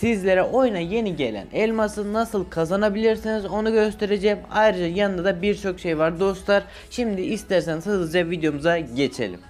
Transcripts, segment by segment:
sizlere oyuna yeni gelen elması nasıl kazanabilirsiniz onu göstereceğim. Ayrıca yanında da birçok şey var dostlar. Şimdi isterseniz hızlıca videomuza geçelim.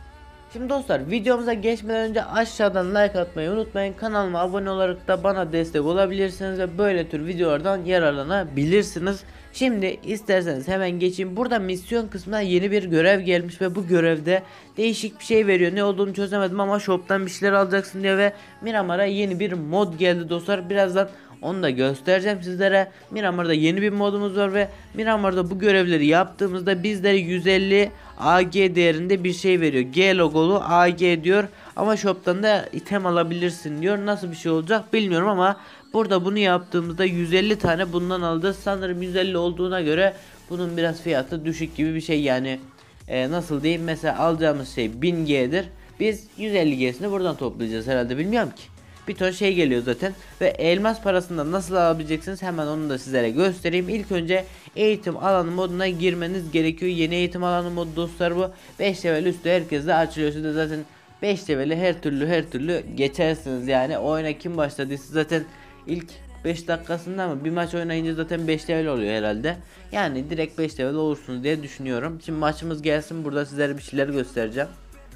Şimdi dostlar videomuza geçmeden önce aşağıdan like atmayı unutmayın. Kanalıma abone olarak da bana destek olabilirsiniz ve böyle tür videolardan yararlanabilirsiniz. Şimdi isterseniz hemen geçeyim. Burada misyon kısmına yeni bir görev gelmiş ve bu görevde değişik bir şey veriyor. Ne olduğunu çözemedim ama shop'tan bir şeyler alacaksın diyor ve Miramar'a yeni bir mod geldi dostlar. Birazdan onu da göstereceğim sizlere. Miramar'da yeni bir modumuz var ve Miramar'da bu görevleri yaptığımızda bizlere 150 AG değerinde bir şey veriyor. G logolu AG diyor. Ama shop'tan da item alabilirsin diyor. Nasıl bir şey olacak bilmiyorum ama burada bunu yaptığımızda 150 tane bundan aldı. Sanırım 150 olduğuna göre bunun biraz fiyatı düşük gibi bir şey yani. Ee, nasıl diyeyim mesela alacağımız şey 1000G'dir. Biz 150G'sini buradan toplayacağız herhalde bilmiyorum ki bir ton şey geliyor zaten ve elmas parasından nasıl alabileceksiniz hemen onu da sizlere göstereyim. İlk önce eğitim alanı moduna girmeniz gerekiyor. Yeni eğitim alanı modu dostlar bu. 5 level üstü herkese açılıyor. Siz zaten 5 leveli her türlü her türlü geçersiniz yani. Oyuna kim başladıysa zaten ilk 5 dakikasında mı bir maç oynayınca zaten 5 level oluyor herhalde. Yani direkt 5 level olursunuz diye düşünüyorum. Şimdi maçımız gelsin burada sizlere bir şeyler göstereceğim.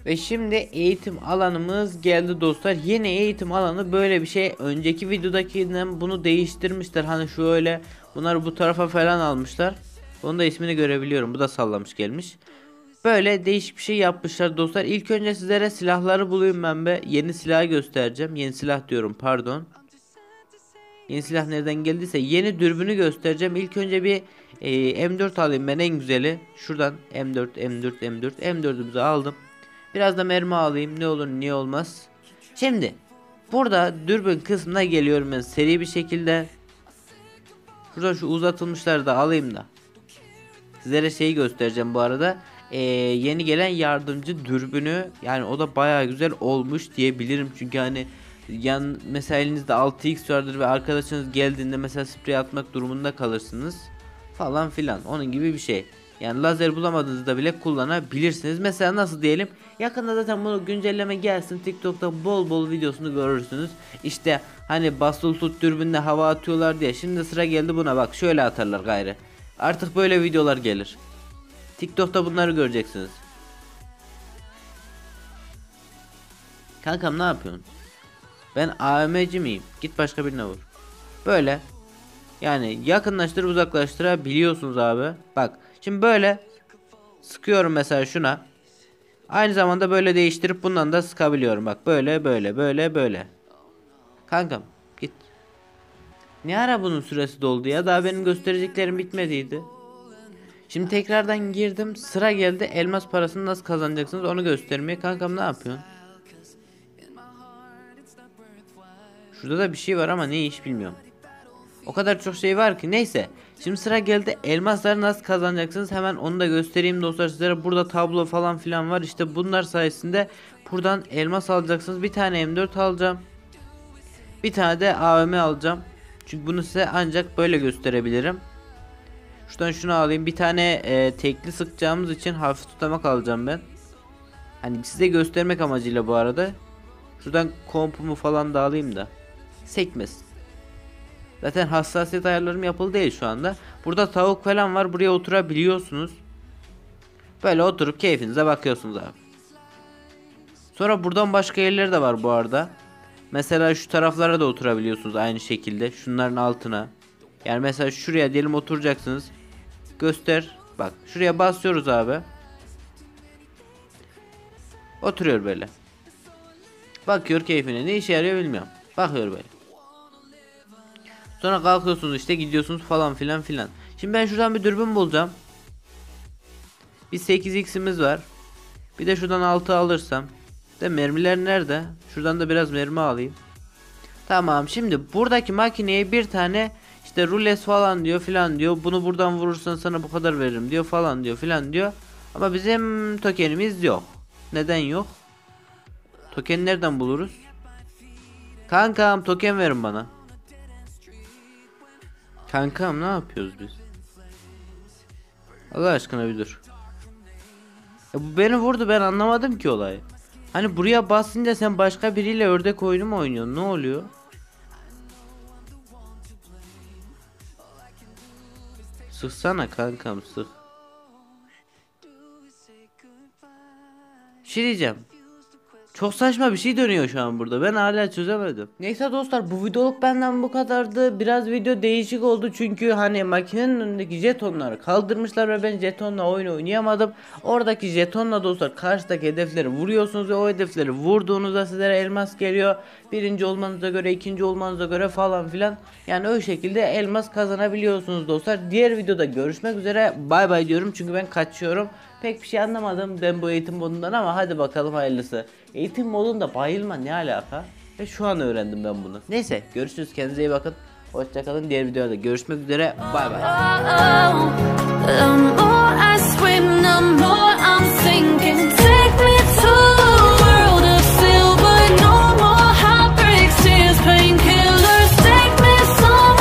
Ve şimdi eğitim alanımız geldi dostlar. Yeni eğitim alanı böyle bir şey. Önceki videodakinden bunu değiştirmişler. Hani şöyle bunları bu tarafa falan almışlar. Onun da ismini görebiliyorum. Bu da sallamış gelmiş. Böyle değişik bir şey yapmışlar dostlar. İlk önce sizlere silahları bulayım ben be. Yeni silahı göstereceğim. Yeni silah diyorum pardon. Yeni silah nereden geldiyse yeni dürbünü göstereceğim. İlk önce bir e, M4 alayım ben en güzeli. Şuradan M4 M4 M4 M4'ümüzü aldım. Biraz da mermi alayım ne olur niye olmaz. Şimdi burada dürbün kısmına geliyorum ben seri bir şekilde. Şurada şu uzatılmışları da alayım da. Sizlere şeyi göstereceğim bu arada. Ee, yeni gelen yardımcı dürbünü yani o da baya güzel olmuş diyebilirim. Çünkü hani yan mesela elinizde 6x vardır ve arkadaşınız geldiğinde mesela sprey atmak durumunda kalırsınız falan filan onun gibi bir şey. Yani lazer bulamadığınızda bile kullanabilirsiniz. Mesela nasıl diyelim? Yakında zaten bunu güncelleme gelsin. TikTok'ta bol bol videosunu görürsünüz. İşte hani basılı tut dürbünle hava atıyorlar diye. Şimdi sıra geldi buna bak. Şöyle atarlar gayrı. Artık böyle videolar gelir. TikTok'ta bunları göreceksiniz. Kankam ne yapıyorsun? Ben AVM'ci miyim? Git başka birine vur. Böyle. Yani yakınlaştır uzaklaştırabiliyorsunuz abi. Bak Şimdi böyle sıkıyorum mesela şuna. Aynı zamanda böyle değiştirip bundan da sıkabiliyorum. Bak böyle böyle böyle böyle. Kankam git. Ne ara bunun süresi doldu ya? Daha benim göstereceklerim bitmediydi. Şimdi tekrardan girdim. Sıra geldi. Elmas parasını nasıl kazanacaksınız onu göstermeye. Kankam ne yapıyorsun? Şurada da bir şey var ama ne iş bilmiyorum. O kadar çok şey var ki neyse. Şimdi sıra geldi elmasları nasıl kazanacaksınız hemen onu da göstereyim dostlar sizlere. Burada tablo falan filan var işte bunlar sayesinde buradan elmas alacaksınız. Bir tane M4 alacağım. Bir tane de AVM alacağım. Çünkü bunu size ancak böyle gösterebilirim. Şuradan şunu alayım. Bir tane e, tekli sıkacağımız için hafif tutamak alacağım ben. Hani size göstermek amacıyla bu arada. Şuradan kompumu falan da alayım da. Sekmesin. Zaten hassasiyet ayarlarım yapıldı değil şu anda. Burada tavuk falan var. Buraya oturabiliyorsunuz. Böyle oturup keyfinize bakıyorsunuz abi. Sonra buradan başka yerler de var bu arada. Mesela şu taraflara da oturabiliyorsunuz aynı şekilde. Şunların altına. Yani mesela şuraya diyelim oturacaksınız. Göster. Bak şuraya basıyoruz abi. Oturuyor böyle. Bakıyor keyfine. Ne işe yarıyor bilmiyorum. Bakıyor böyle. Sonra kalkıyorsunuz işte gidiyorsunuz falan filan filan. Şimdi ben şuradan bir dürbün bulacağım. Bir 8x'imiz var. Bir de şuradan 6 alırsam. De mermiler nerede? Şuradan da biraz mermi alayım. Tamam şimdi buradaki makineye bir tane işte rules falan diyor filan diyor. Bunu buradan vurursan sana bu kadar veririm diyor falan diyor filan diyor. Ama bizim tokenimiz yok. Neden yok? Token nereden buluruz? Kankam token verin bana. Kankam ne yapıyoruz biz? Allah aşkına bir dur. Ya bu beni vurdu ben anlamadım ki olayı. Hani buraya basınca sen başka biriyle ördek oyunu mu oynuyorsun? Ne oluyor? Sıksana kankam sık. Bir şey diyeceğim. Çok saçma bir şey dönüyor şu an burada. Ben hala çözemedim. Neyse dostlar bu videoluk benden bu kadardı. Biraz video değişik oldu çünkü hani makinenin önündeki jetonları kaldırmışlar ve ben jetonla oyun oynayamadım. Oradaki jetonla dostlar karşıdaki hedefleri vuruyorsunuz ve o hedefleri vurduğunuzda sizlere elmas geliyor. Birinci olmanıza göre, ikinci olmanıza göre falan filan. Yani o şekilde elmas kazanabiliyorsunuz dostlar. Diğer videoda görüşmek üzere. Bay bay diyorum çünkü ben kaçıyorum. Pek bir şey anlamadım ben bu eğitim modundan ama hadi bakalım hayırlısı. Eğitim modunda bayılma ne alaka? Ve şu an öğrendim ben bunu. Neyse görüşürüz kendinize iyi bakın. Hoşçakalın diğer videoda görüşmek üzere. Bay bay.